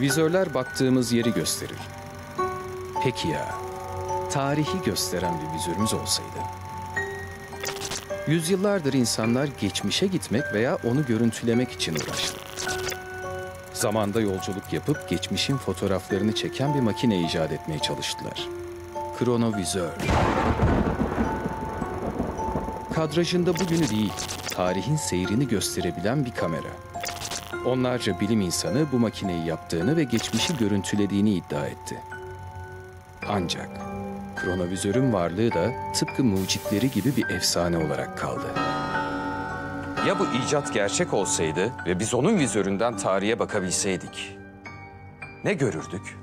Vizörler baktığımız yeri gösterir. Peki ya, tarihi gösteren bir vizörümüz olsaydı? Yüzyıllardır insanlar geçmişe gitmek veya onu görüntülemek için uğraştı. Zamanda yolculuk yapıp geçmişin fotoğraflarını çeken bir makine icat etmeye çalıştılar. Kronovizör. Kadrajında bugünü değil, tarihin seyrini gösterebilen bir kamera. Onlarca bilim insanı bu makineyi yaptığını ve geçmişi görüntülediğini iddia etti. Ancak kronovizörün varlığı da tıpkı mucitleri gibi bir efsane olarak kaldı. Ya bu icat gerçek olsaydı ve biz onun vizöründen tarihe bakabilseydik? Ne görürdük?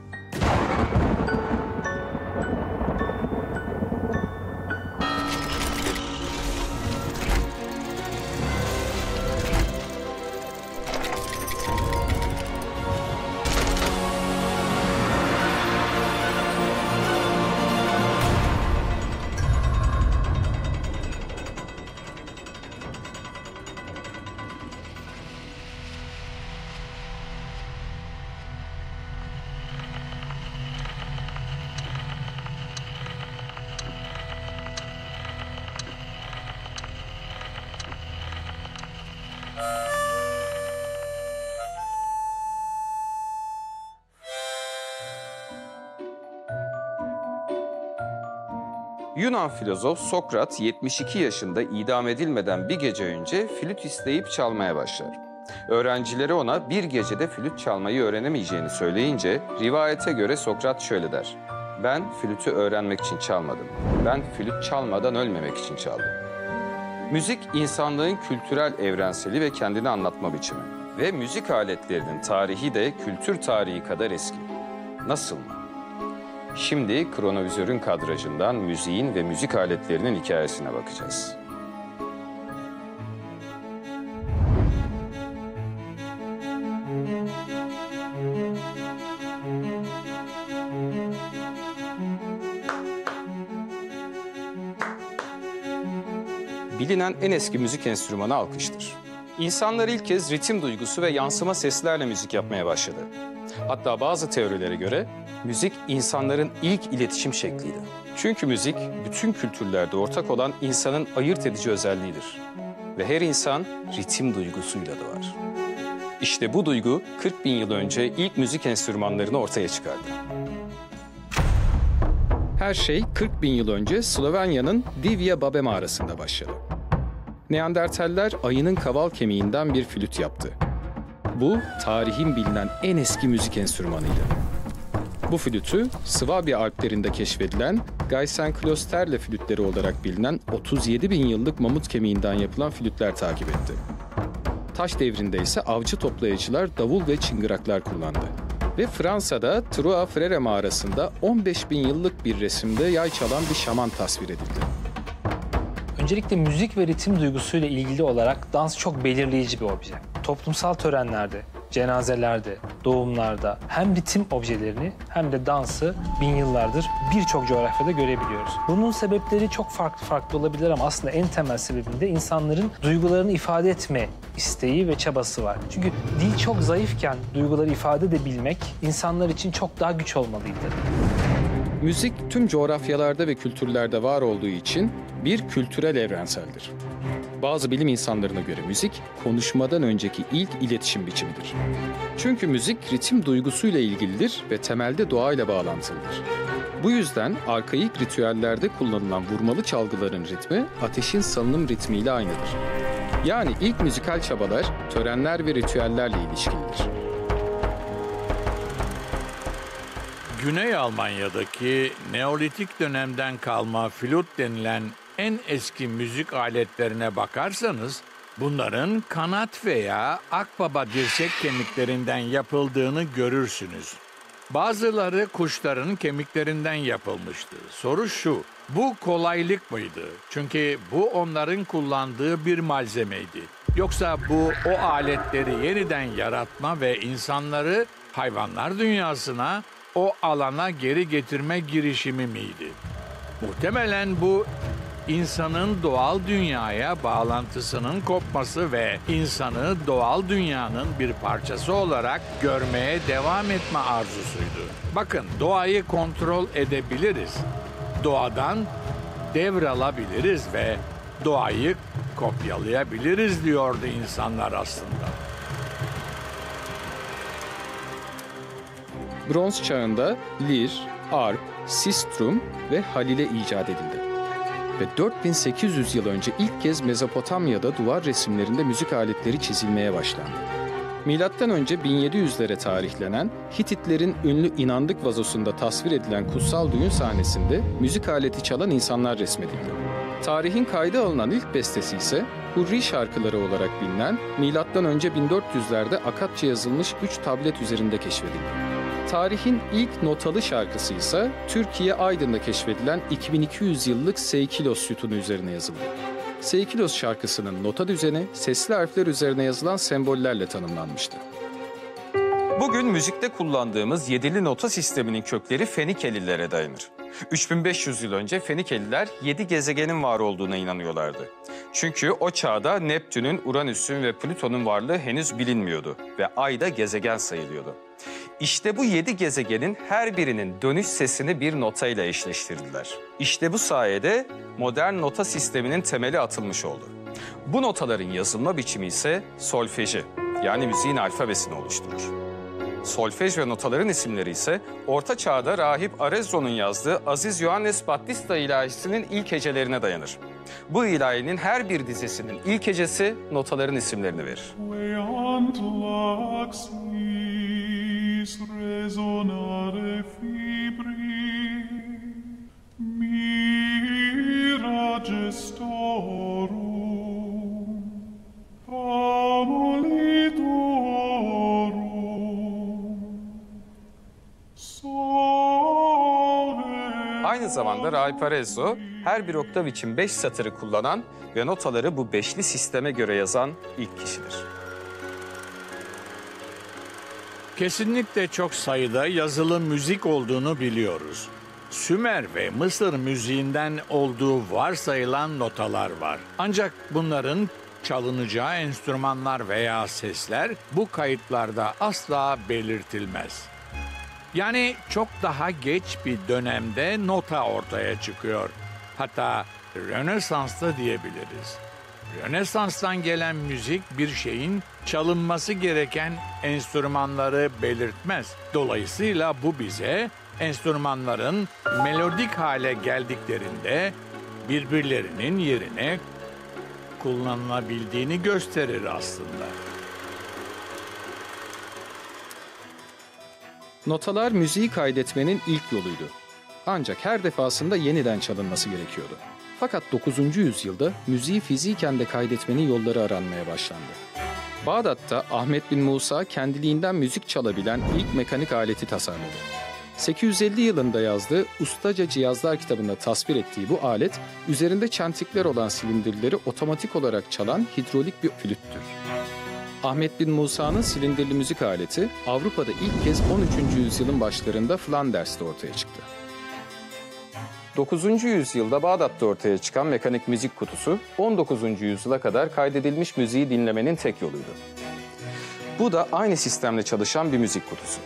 Yunan filozof Sokrat 72 yaşında idam edilmeden bir gece önce flüt isteyip çalmaya başlar. Öğrencileri ona bir gecede flüt çalmayı öğrenemeyeceğini söyleyince rivayete göre Sokrat şöyle der. Ben flütü öğrenmek için çalmadım. Ben flüt çalmadan ölmemek için çaldım. Müzik insanlığın kültürel evrenseli ve kendini anlatma biçimi. Ve müzik aletlerinin tarihi de kültür tarihi kadar eski. Nasıl mı? Şimdi kronovizörün kadrajından müziğin ve müzik aletlerinin hikayesine bakacağız. Bilinen en eski müzik enstrümanı alkıştır. İnsanlar ilk kez ritim duygusu ve yansıma seslerle müzik yapmaya başladı. Hatta bazı teorilere göre müzik insanların ilk iletişim şekliydi. Çünkü müzik bütün kültürlerde ortak olan insanın ayırt edici özelliğidir. Ve her insan ritim duygusuyla doğar. İşte bu duygu 40 bin yıl önce ilk müzik enstrümanlarını ortaya çıkardı. Her şey 40 bin yıl önce Slovenya'nın Divya Babe mağarasında başladı. Neandertaller ayının kaval kemiğinden bir flüt yaptı. Bu tarihin bilinen en eski müzik enstrümanıydı. Bu flütü Swabia Alplerinde keşfedilen Geisenklosterle flütleri olarak bilinen 37 bin yıllık mamut kemiğinden yapılan flütler takip etti. Taş devrinde ise avcı toplayıcılar davul ve çıngıraklar kullandı. Ve Fransa'da Trois Frères mağarasında 15 bin yıllık bir resimde yay çalan bir şaman tasvir edildi. Öncelikle müzik ve ritim duygusuyla ilgili olarak dans çok belirleyici bir obje. Toplumsal törenlerde, cenazelerde, doğumlarda hem ritim objelerini hem de dansı bin yıllardır birçok coğrafyada görebiliyoruz. Bunun sebepleri çok farklı farklı olabilir ama aslında en temel sebebinde insanların duygularını ifade etme isteği ve çabası var. Çünkü dil çok zayıfken duyguları ifade edebilmek insanlar için çok daha güç olmalıydı. Müzik tüm coğrafyalarda ve kültürlerde var olduğu için bir kültürel evrenseldir. Bazı bilim insanlarına göre müzik konuşmadan önceki ilk iletişim biçimidir. Çünkü müzik ritim duygusuyla ilgilidir ve temelde doğayla bağlantılıdır. Bu yüzden arkaik ritüellerde kullanılan vurmalı çalgıların ritmi ateşin salınım ritmiyle aynıdır. Yani ilk müzikal çabalar törenler ve ritüellerle ilişkilidir. Güney Almanya'daki Neolitik dönemden kalma flüt denilen en eski müzik aletlerine bakarsanız bunların kanat veya akbaba dirsek kemiklerinden yapıldığını görürsünüz. Bazıları kuşların kemiklerinden yapılmıştı. Soru şu, bu kolaylık mıydı? Çünkü bu onların kullandığı bir malzemeydi. Yoksa bu o aletleri yeniden yaratma ve insanları hayvanlar dünyasına o alana geri getirme girişimi miydi? Muhtemelen bu insanın doğal dünyaya bağlantısının kopması ve insanı doğal dünyanın bir parçası olarak görmeye devam etme arzusuydu. Bakın doğayı kontrol edebiliriz. Doğadan devralabiliriz ve doğayı kopyalayabiliriz diyordu insanlar aslında. Bronz çağında lir, arp, sistrum ve halile icat edildi. Ve 4800 yıl önce ilk kez Mezopotamya'da duvar resimlerinde müzik aletleri çizilmeye başlandı. Milattan önce 1700'lere tarihlenen Hititlerin ünlü inandık vazosunda tasvir edilen kutsal düğün sahnesinde müzik aleti çalan insanlar resmedildi. Tarihin kayda alınan ilk bestesi ise Hurri şarkıları olarak bilinen önce 1400'lerde Akatça yazılmış 3 tablet üzerinde keşfedildi. Tarihin ilk notalı şarkısı ise Türkiye Aydın'da keşfedilen 2200 yıllık Seykilos sütunu üzerine yazıldı. Seykilos şarkısının nota düzeni sesli harfler üzerine yazılan sembollerle tanımlanmıştı. Bugün müzikte kullandığımız yedili nota sisteminin kökleri Fenikelilere dayanır. 3500 yıl önce Fenikeliler 7 gezegenin var olduğuna inanıyorlardı. Çünkü o çağda Neptün'ün, Uranüs'ün ve Plüton'un varlığı henüz bilinmiyordu ve Ay da gezegen sayılıyordu. İşte bu 7 gezegenin her birinin dönüş sesini bir notayla eşleştirdiler. İşte bu sayede modern nota sisteminin temeli atılmış oldu. Bu notaların yazılma biçimi ise solfeji yani müziğin alfabesini oluşturur. Solfej ve notaların isimleri ise Orta Çağ'da rahip Arezzo'nun yazdığı Aziz Johannes Battista ilahisinin ilk hecelerine dayanır. Bu ilahinin her bir dizesinin ilk hecesi notaların isimlerini verir. Aynı zamanda rahip Arezzo her bir oktav için beş satırı kullanan ve notaları bu beşli sisteme göre yazan ilk kişidir. Kesinlikle çok sayıda yazılı müzik olduğunu biliyoruz. Sümer ve Mısır müziğinden olduğu varsayılan notalar var. Ancak bunların çalınacağı enstrümanlar veya sesler bu kayıtlarda asla belirtilmez. Yani çok daha geç bir dönemde nota ortaya çıkıyor. Hatta Rönesans'ta diyebiliriz. Rönesans'tan gelen müzik bir şeyin çalınması gereken enstrümanları belirtmez. Dolayısıyla bu bize enstrümanların melodik hale geldiklerinde birbirlerinin yerine kullanılabildiğini gösterir aslında. Notalar müziği kaydetmenin ilk yoluydu. Ancak her defasında yeniden çalınması gerekiyordu. Fakat 9. yüzyılda müziği fiziken de kaydetmenin yolları aranmaya başlandı. Bağdat'ta Ahmet bin Musa kendiliğinden müzik çalabilen ilk mekanik aleti tasarladı. 850 yılında yazdığı Ustaca Cihazlar kitabında tasvir ettiği bu alet, üzerinde çentikler olan silindirleri otomatik olarak çalan hidrolik bir flüttür. Ahmet bin Musa'nın silindirli müzik aleti Avrupa'da ilk kez 13. yüzyılın başlarında Flanders'te ortaya çıktı. 9. yüzyılda Bağdat'ta ortaya çıkan mekanik müzik kutusu 19. yüzyıla kadar kaydedilmiş müziği dinlemenin tek yoluydu. Bu da aynı sistemle çalışan bir müzik kutusu.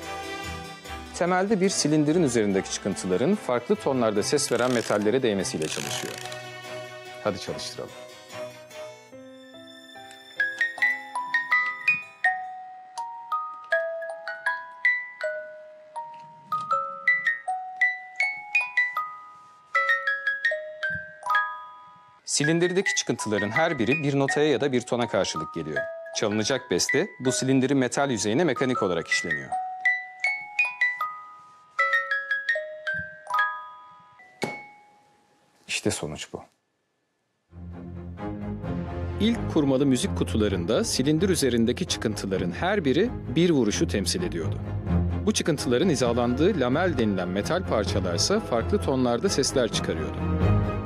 Temelde bir silindirin üzerindeki çıkıntıların farklı tonlarda ses veren metallere değmesiyle çalışıyor. Hadi çalıştıralım. Silindirdeki çıkıntıların her biri bir notaya ya da bir tona karşılık geliyor. Çalınacak beste bu silindirin metal yüzeyine mekanik olarak işleniyor. İşte sonuç bu. İlk kurmalı müzik kutularında silindir üzerindeki çıkıntıların her biri bir vuruşu temsil ediyordu. Bu çıkıntıların hizalandığı lamel denilen metal parçalarsa farklı tonlarda sesler çıkarıyordu.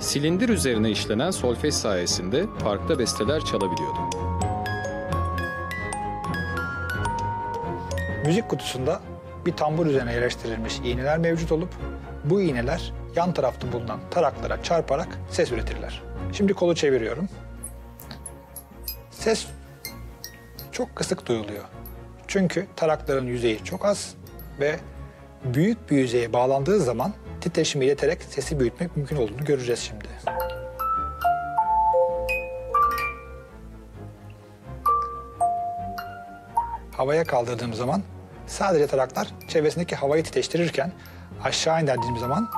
Silindir üzerine işlenen solfej sayesinde farklı besteler çalabiliyordu. Müzik kutusunda bir tambur üzerine yerleştirilmiş iğneler mevcut olup bu iğneler yan tarafta bulunan taraklara çarparak ses üretirler. Şimdi kolu çeviriyorum. Ses çok kısık duyuluyor. Çünkü tarakların yüzeyi çok az ve büyük bir yüzeye bağlandığı zaman titreşimi ileterek sesi büyütmek mümkün olduğunu göreceğiz şimdi. Havaya kaldırdığım zaman sadece taraklar çevresindeki havayı titreştirirken aşağı indirdiğim zaman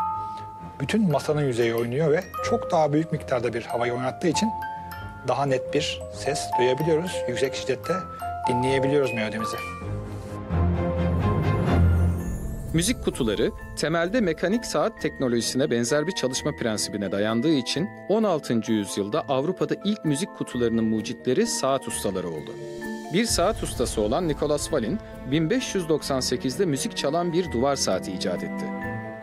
bütün masanın yüzeyi oynuyor ve çok daha büyük miktarda bir havayı oynattığı için daha net bir ses duyabiliyoruz. Yüksek şiddette dinleyebiliyoruz melodimizi. Müzik kutuları temelde mekanik saat teknolojisine benzer bir çalışma prensibine dayandığı için 16. yüzyılda Avrupa'da ilk müzik kutularının mucitleri saat ustaları oldu. Bir saat ustası olan Nicolas Wallin 1598'de müzik çalan bir duvar saati icat etti.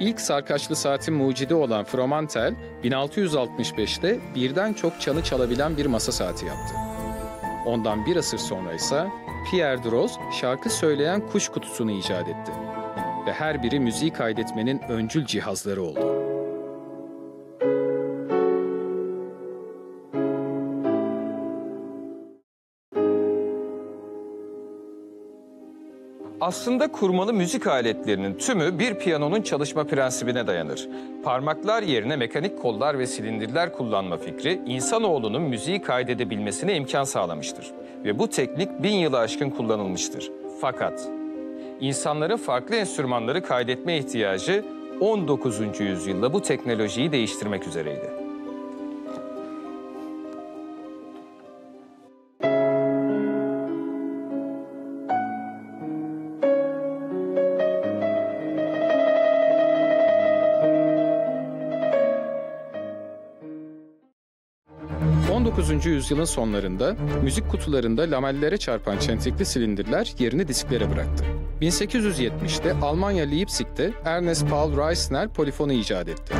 İlk sarkaçlı saatin mucidi olan Fromentel 1665'te birden çok çanı çalabilen bir masa saati yaptı. Ondan bir asır sonra ise Pierre Droz şarkı söyleyen kuş kutusunu icat etti ve her biri müziği kaydetmenin öncül cihazları oldu. Aslında kurmalı müzik aletlerinin tümü bir piyanonun çalışma prensibine dayanır. Parmaklar yerine mekanik kollar ve silindirler kullanma fikri insanoğlunun müziği kaydedebilmesine imkan sağlamıştır. Ve bu teknik bin yılı aşkın kullanılmıştır. Fakat insanların farklı enstrümanları kaydetme ihtiyacı 19. yüzyılda bu teknolojiyi değiştirmek üzereydi. Hı. 19. yüzyılın sonlarında müzik kutularında lamellere çarpan çentikli silindirler yerini disklere bıraktı. 1870'te Almanya Leipzig'te Ernest Paul Reisner polifonu icat etti.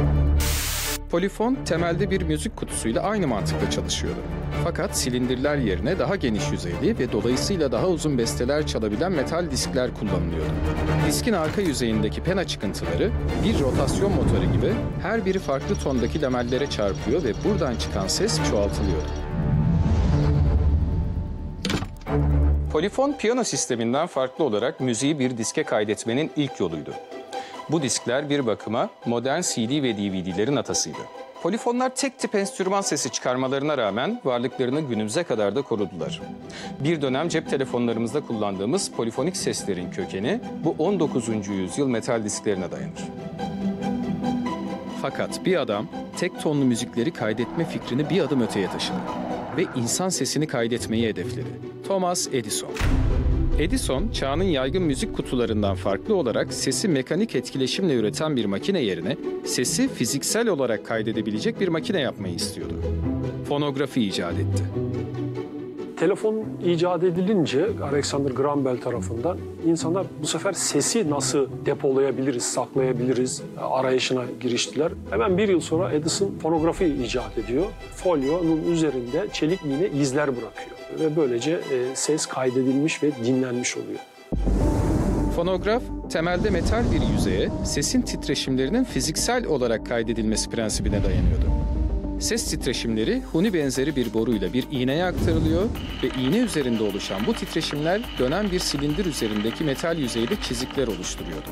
Polifon temelde bir müzik kutusuyla aynı mantıkla çalışıyordu. Fakat silindirler yerine daha geniş yüzeyli ve dolayısıyla daha uzun besteler çalabilen metal diskler kullanılıyordu. Diskin arka yüzeyindeki pena çıkıntıları bir rotasyon motoru gibi her biri farklı tondaki lamellere çarpıyor ve buradan çıkan ses çoğaltılıyordu. Polifon piyano sisteminden farklı olarak müziği bir diske kaydetmenin ilk yoluydu. Bu diskler bir bakıma modern CD ve DVD'lerin atasıydı. Polifonlar tek tip enstrüman sesi çıkarmalarına rağmen varlıklarını günümüze kadar da korudular. Bir dönem cep telefonlarımızda kullandığımız polifonik seslerin kökeni bu 19. yüzyıl metal disklerine dayanır. Fakat bir adam tek tonlu müzikleri kaydetme fikrini bir adım öteye taşıdı ve insan sesini kaydetmeyi hedefledi. Thomas Edison. Edison, çağının yaygın müzik kutularından farklı olarak sesi mekanik etkileşimle üreten bir makine yerine sesi fiziksel olarak kaydedebilecek bir makine yapmayı istiyordu. Fonografi icat etti. Telefon icat edilince Alexander Graham Bell tarafından insanlar bu sefer sesi nasıl depolayabiliriz, saklayabiliriz arayışına giriştiler. Hemen bir yıl sonra Edison fonografi icat ediyor. Folyonun üzerinde çelik iğne izler bırakıyor ve böylece e, ses kaydedilmiş ve dinlenmiş oluyor. Fonograf, temelde metal bir yüzeye sesin titreşimlerinin fiziksel olarak kaydedilmesi prensibine dayanıyordu. Ses titreşimleri huni benzeri bir boruyla bir iğneye aktarılıyor ve iğne üzerinde oluşan bu titreşimler dönen bir silindir üzerindeki metal yüzeyde çizikler oluşturuyordu.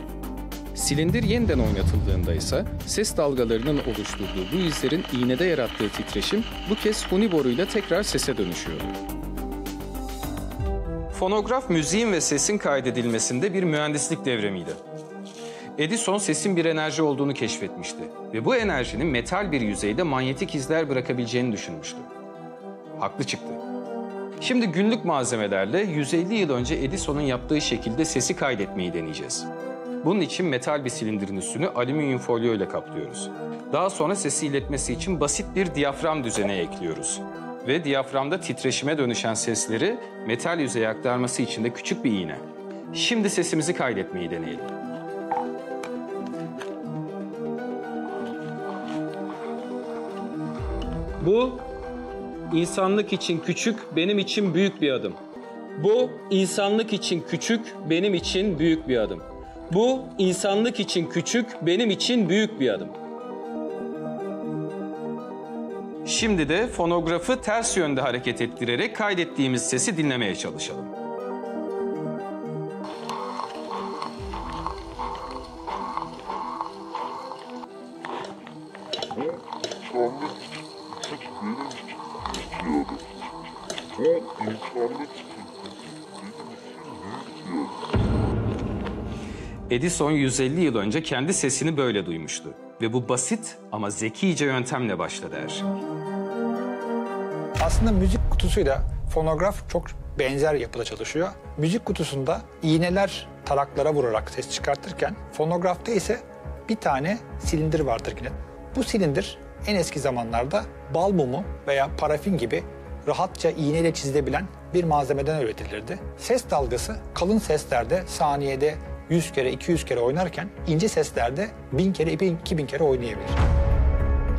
Silindir yeniden oynatıldığında ise ses dalgalarının oluşturduğu bu izlerin iğnede yarattığı titreşim bu kez huni boruyla tekrar sese dönüşüyordu. Fonograf müziğin ve sesin kaydedilmesinde bir mühendislik devrimiydi. Edison sesin bir enerji olduğunu keşfetmişti ve bu enerjinin metal bir yüzeyde manyetik izler bırakabileceğini düşünmüştü. Haklı çıktı. Şimdi günlük malzemelerle 150 yıl önce Edison'un yaptığı şekilde sesi kaydetmeyi deneyeceğiz. Bunun için metal bir silindirin üstünü alüminyum folyo ile kaplıyoruz. Daha sonra sesi iletmesi için basit bir diyafram düzeni ekliyoruz. Ve diyaframda titreşime dönüşen sesleri metal yüzeye aktarması için de küçük bir iğne. Şimdi sesimizi kaydetmeyi deneyelim. Bu insanlık için küçük, benim için büyük bir adım. Bu insanlık için küçük, benim için büyük bir adım. Bu insanlık için küçük, benim için büyük bir adım. Şimdi de fonografı ters yönde hareket ettirerek kaydettiğimiz sesi dinlemeye çalışalım. Edison 150 yıl önce kendi sesini böyle duymuştu. Ve bu basit ama zekice yöntemle başladı her şey. Aslında müzik kutusuyla fonograf çok benzer yapıda çalışıyor. Müzik kutusunda iğneler taraklara vurarak ses çıkartırken fonografta ise bir tane silindir vardır yine. Bu silindir en eski zamanlarda bal mumu veya parafin gibi rahatça iğneyle çizilebilen bir malzemeden üretilirdi. Ses dalgası kalın seslerde saniyede 100 kere 200 kere oynarken ince seslerde 1000 kere 2000 kere oynayabilir.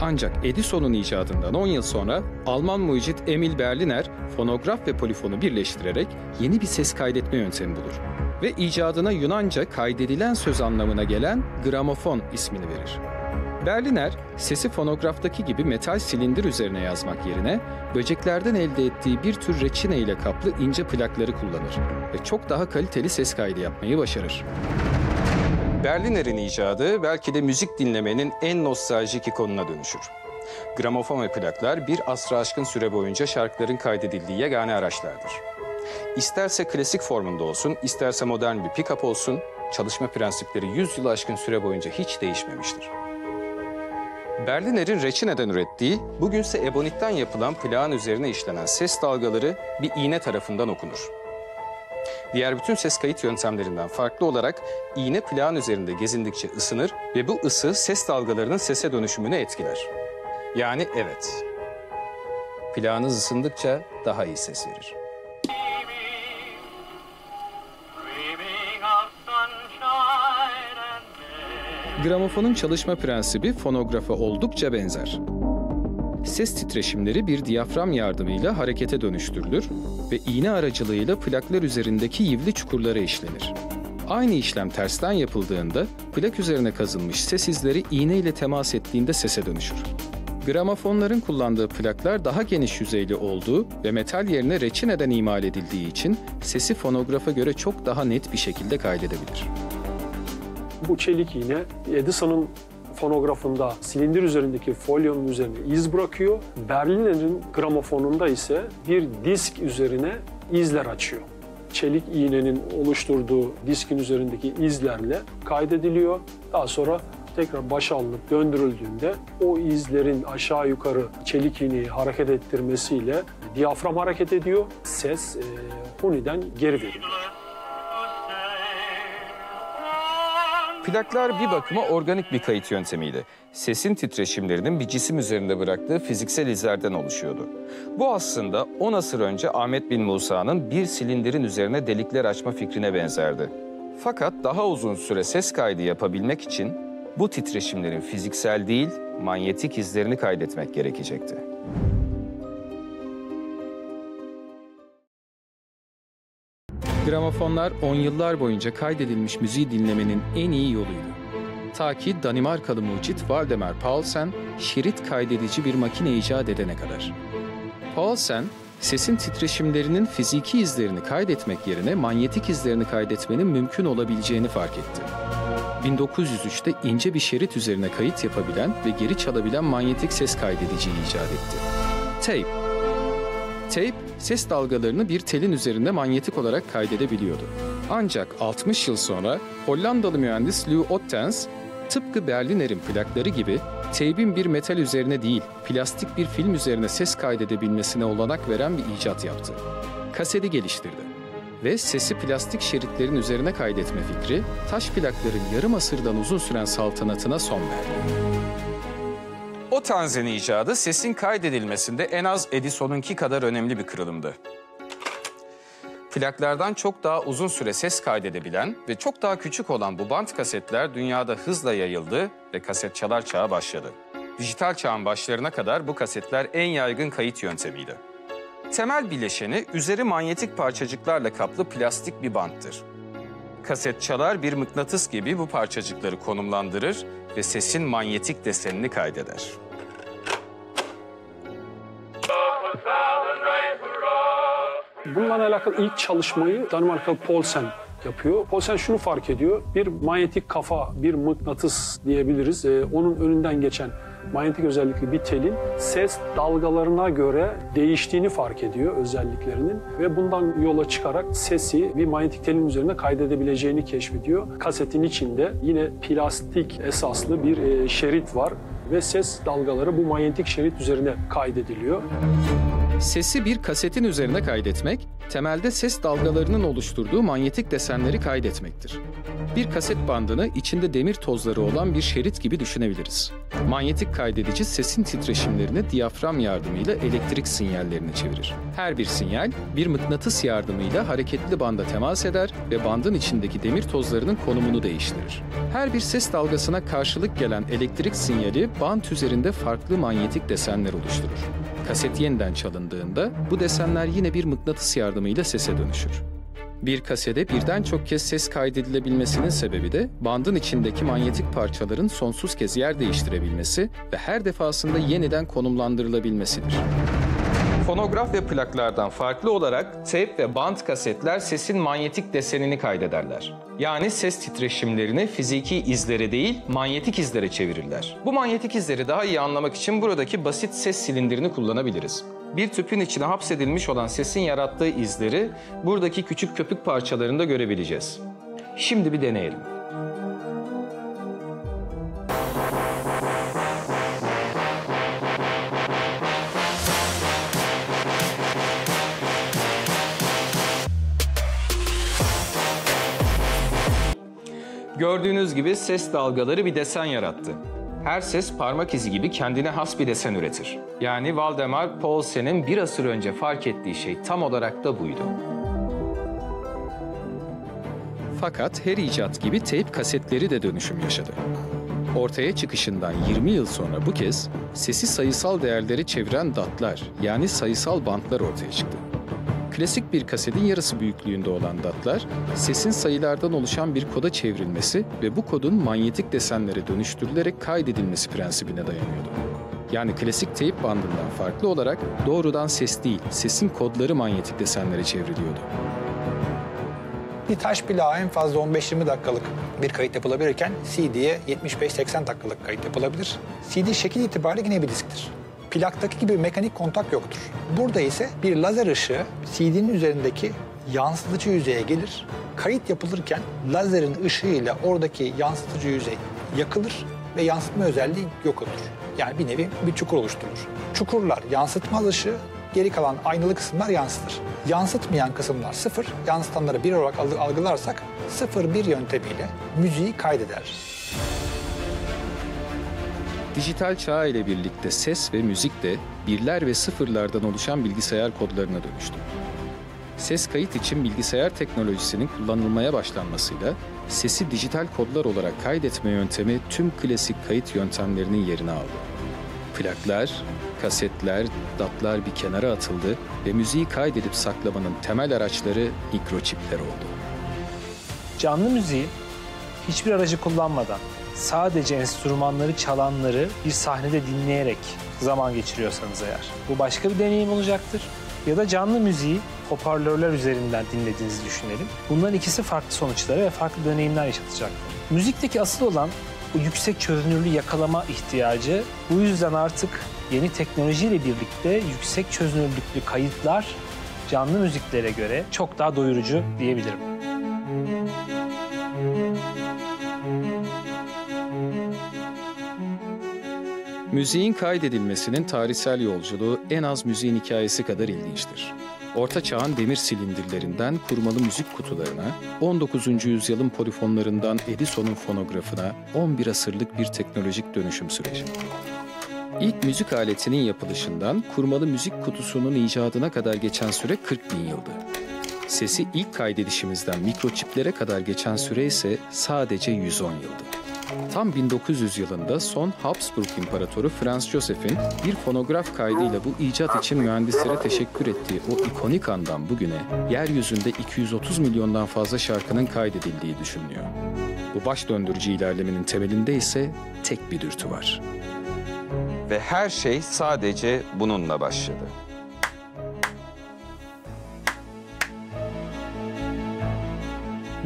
Ancak Edison'un icadından 10 yıl sonra Alman mucit Emil Berliner fonograf ve polifonu birleştirerek yeni bir ses kaydetme yöntemi bulur. Ve icadına Yunanca kaydedilen söz anlamına gelen gramofon ismini verir. Berliner, sesi fonograftaki gibi metal silindir üzerine yazmak yerine böceklerden elde ettiği bir tür reçine ile kaplı ince plakları kullanır ve çok daha kaliteli ses kaydı yapmayı başarır. Berliner'in icadı belki de müzik dinlemenin en nostaljik ikonuna dönüşür. Gramofon ve plaklar bir asra aşkın süre boyunca şarkıların kaydedildiği yegane araçlardır. İsterse klasik formunda olsun, isterse modern bir pick-up olsun, çalışma prensipleri 100 yıl aşkın süre boyunca hiç değişmemiştir. Berliner'in reçineden ürettiği, bugünse ebonitten yapılan plağın üzerine işlenen ses dalgaları bir iğne tarafından okunur. Diğer bütün ses kayıt yöntemlerinden farklı olarak iğne plağın üzerinde gezindikçe ısınır ve bu ısı ses dalgalarının sese dönüşümünü etkiler. Yani evet, plağınız ısındıkça daha iyi ses verir. Gramofonun çalışma prensibi fonografa oldukça benzer. Ses titreşimleri bir diyafram yardımıyla harekete dönüştürülür ve iğne aracılığıyla plaklar üzerindeki yivli çukurlara işlenir. Aynı işlem tersten yapıldığında plak üzerine kazınmış ses izleri iğne ile temas ettiğinde sese dönüşür. Gramofonların kullandığı plaklar daha geniş yüzeyli olduğu ve metal yerine reçineden imal edildiği için sesi fonografa göre çok daha net bir şekilde kaydedebilir. Bu çelik iğne Edison'un fonografında silindir üzerindeki folyonun üzerine iz bırakıyor. Berliner'in gramofonunda ise bir disk üzerine izler açıyor. Çelik iğnenin oluşturduğu diskin üzerindeki izlerle kaydediliyor. Daha sonra tekrar başa alınıp döndürüldüğünde o izlerin aşağı yukarı çelik iğneyi hareket ettirmesiyle diyafram hareket ediyor. Ses e, huniden geri veriliyor. Plaklar bir bakıma organik bir kayıt yöntemiydi. Sesin titreşimlerinin bir cisim üzerinde bıraktığı fiziksel izlerden oluşuyordu. Bu aslında 10 asır önce Ahmet bin Musa'nın bir silindirin üzerine delikler açma fikrine benzerdi. Fakat daha uzun süre ses kaydı yapabilmek için bu titreşimlerin fiziksel değil, manyetik izlerini kaydetmek gerekecekti. Gramofonlar on yıllar boyunca kaydedilmiş müziği dinlemenin en iyi yoluydu. Ta ki Danimarkalı mucit Valdemar Paulsen şerit kaydedici bir makine icat edene kadar. Paulsen, sesin titreşimlerinin fiziki izlerini kaydetmek yerine manyetik izlerini kaydetmenin mümkün olabileceğini fark etti. 1903'te ince bir şerit üzerine kayıt yapabilen ve geri çalabilen manyetik ses kaydediciyi icat etti. Tape Tape, ses dalgalarını bir telin üzerinde manyetik olarak kaydedebiliyordu. Ancak 60 yıl sonra Hollandalı mühendis Lou Ottens, tıpkı Berliner'in plakları gibi tape'in bir metal üzerine değil, plastik bir film üzerine ses kaydedebilmesine olanak veren bir icat yaptı. Kaseti geliştirdi ve sesi plastik şeritlerin üzerine kaydetme fikri, taş plakların yarım asırdan uzun süren saltanatına son verdi. O tanzin icadı sesin kaydedilmesinde en az Edison'unki kadar önemli bir kırılımdı. Plaklardan çok daha uzun süre ses kaydedebilen ve çok daha küçük olan bu bant kasetler dünyada hızla yayıldı ve kaset çalar çağı başladı. Dijital çağın başlarına kadar bu kasetler en yaygın kayıt yöntemiydi. Temel bileşeni üzeri manyetik parçacıklarla kaplı plastik bir banttır. Kaset çalar bir mıknatıs gibi bu parçacıkları konumlandırır ve sesin manyetik desenini kaydeder. Bunlarla alakalı ilk çalışmayı Danimarkalı Paulsen yapıyor. Paulsen şunu fark ediyor. Bir manyetik kafa, bir mıknatıs diyebiliriz. Ee, onun önünden geçen manyetik özellikli bir telin ses dalgalarına göre değiştiğini fark ediyor özelliklerinin ve bundan yola çıkarak sesi bir manyetik telin üzerine kaydedebileceğini keşfediyor. Kasetin içinde yine plastik esaslı bir e, şerit var ve ses dalgaları bu manyetik şerit üzerine kaydediliyor. Sesi bir kasetin üzerine kaydetmek, temelde ses dalgalarının oluşturduğu manyetik desenleri kaydetmektir. Bir kaset bandını içinde demir tozları olan bir şerit gibi düşünebiliriz. Manyetik kaydedici sesin titreşimlerini diyafram yardımıyla elektrik sinyallerine çevirir. Her bir sinyal bir mıknatıs yardımıyla hareketli banda temas eder ve bandın içindeki demir tozlarının konumunu değiştirir. Her bir ses dalgasına karşılık gelen elektrik sinyali band üzerinde farklı manyetik desenler oluşturur. Kaset yeniden çalındığında bu desenler yine bir mıknatıs yardımıyla sese dönüşür. Bir kasede birden çok kez ses kaydedilebilmesinin sebebi de bandın içindeki manyetik parçaların sonsuz kez yer değiştirebilmesi ve her defasında yeniden konumlandırılabilmesidir. Fonograf ve plaklardan farklı olarak teyp ve band kasetler sesin manyetik desenini kaydederler. Yani ses titreşimlerini fiziki izlere değil, manyetik izlere çevirirler. Bu manyetik izleri daha iyi anlamak için buradaki basit ses silindirini kullanabiliriz. Bir tüpün içine hapsedilmiş olan sesin yarattığı izleri buradaki küçük köpük parçalarında görebileceğiz. Şimdi bir deneyelim. Gördüğünüz gibi ses dalgaları bir desen yarattı. Her ses parmak izi gibi kendine has bir desen üretir. Yani Valdemar Poulsen'in bir asır önce fark ettiği şey tam olarak da buydu. Fakat her icat gibi teyp kasetleri de dönüşüm yaşadı. Ortaya çıkışından 20 yıl sonra bu kez sesi sayısal değerleri çeviren datlar yani sayısal bantlar ortaya çıktı. Klasik bir kasetin yarısı büyüklüğünde olan datlar, sesin sayılardan oluşan bir koda çevrilmesi ve bu kodun manyetik desenlere dönüştürülerek kaydedilmesi prensibine dayanıyordu. Yani klasik teyp bandından farklı olarak doğrudan ses değil, sesin kodları manyetik desenlere çevriliyordu. Bir taş plağa en fazla 15-20 dakikalık bir kayıt yapılabilirken CD'ye 75-80 dakikalık kayıt yapılabilir. CD şekil itibariyle yine bir disktir. Plaktaki gibi mekanik kontak yoktur. Burada ise bir lazer ışığı CD'nin üzerindeki yansıtıcı yüzeye gelir. Kayıt yapılırken lazerin ışığıyla oradaki yansıtıcı yüzey yakılır ve yansıtma özelliği yok olur. Yani bir nevi bir çukur oluşturur. Çukurlar yansıtmaz ışığı, geri kalan aynalı kısımlar yansıtır. Yansıtmayan kısımlar sıfır, yansıtanları bir olarak algı- algılarsak sıfır bir yöntemiyle müziği kaydeder. Dijital çağ ile birlikte ses ve müzik de birler ve sıfırlardan oluşan bilgisayar kodlarına dönüştü. Ses kayıt için bilgisayar teknolojisinin kullanılmaya başlanmasıyla sesi dijital kodlar olarak kaydetme yöntemi tüm klasik kayıt yöntemlerinin yerini aldı. Plaklar, kasetler, datlar bir kenara atıldı ve müziği kaydedip saklamanın temel araçları mikroçipler oldu. Canlı müziği hiçbir aracı kullanmadan sadece enstrümanları çalanları bir sahnede dinleyerek zaman geçiriyorsanız eğer bu başka bir deneyim olacaktır. Ya da canlı müziği hoparlörler üzerinden dinlediğinizi düşünelim. Bunların ikisi farklı sonuçları ve farklı deneyimler yaşatacaktır. Müzikteki asıl olan bu yüksek çözünürlüğü yakalama ihtiyacı. Bu yüzden artık yeni teknolojiyle birlikte yüksek çözünürlüklü kayıtlar canlı müziklere göre çok daha doyurucu diyebilirim. Müziğin kaydedilmesinin tarihsel yolculuğu en az müziğin hikayesi kadar ilginçtir. Orta Çağ'ın demir silindirlerinden kurmalı müzik kutularına, 19. yüzyılın polifonlarından Edison'un fonografına 11 asırlık bir teknolojik dönüşüm süreci. İlk müzik aletinin yapılışından kurmalı müzik kutusunun icadına kadar geçen süre 40 bin yıldı. Sesi ilk kaydedişimizden mikroçiplere kadar geçen süre ise sadece 110 yıldı. Tam 1900 yılında son Habsburg İmparatoru Franz Joseph'in bir fonograf kaydıyla bu icat için mühendislere teşekkür ettiği o ikonik andan bugüne yeryüzünde 230 milyondan fazla şarkının kaydedildiği düşünülüyor. Bu baş döndürücü ilerlemenin temelinde ise tek bir dürtü var. Ve her şey sadece bununla başladı.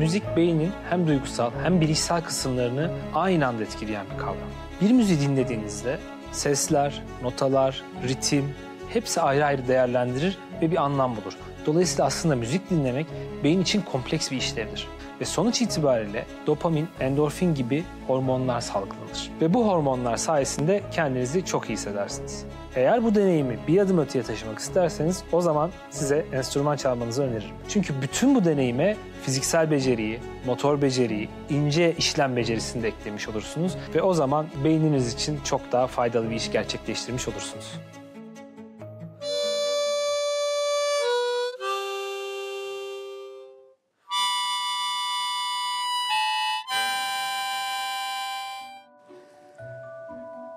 Müzik beynin hem duygusal hem bilişsel kısımlarını aynı anda etkileyen bir kavram. Bir müziği dinlediğinizde sesler, notalar, ritim hepsi ayrı ayrı değerlendirir ve bir anlam bulur. Dolayısıyla aslında müzik dinlemek beyin için kompleks bir işlevdir. Ve sonuç itibariyle dopamin, endorfin gibi hormonlar salgılanır. Ve bu hormonlar sayesinde kendinizi çok iyi hissedersiniz. Eğer bu deneyimi bir adım öteye taşımak isterseniz o zaman size enstrüman çalmanızı öneririm. Çünkü bütün bu deneyime fiziksel beceriyi, motor beceriyi, ince işlem becerisini de eklemiş olursunuz ve o zaman beyniniz için çok daha faydalı bir iş gerçekleştirmiş olursunuz.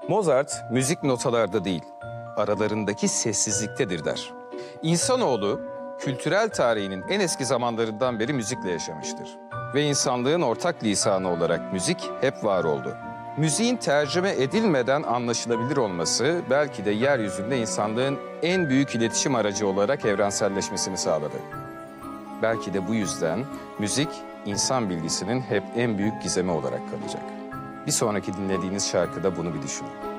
Mozart müzik notalarda değil, aralarındaki sessizliktedir der. İnsanoğlu kültürel tarihinin en eski zamanlarından beri müzikle yaşamıştır. Ve insanlığın ortak lisanı olarak müzik hep var oldu. Müziğin tercüme edilmeden anlaşılabilir olması belki de yeryüzünde insanlığın en büyük iletişim aracı olarak evrenselleşmesini sağladı. Belki de bu yüzden müzik insan bilgisinin hep en büyük gizemi olarak kalacak. Bir sonraki dinlediğiniz şarkıda bunu bir düşünün.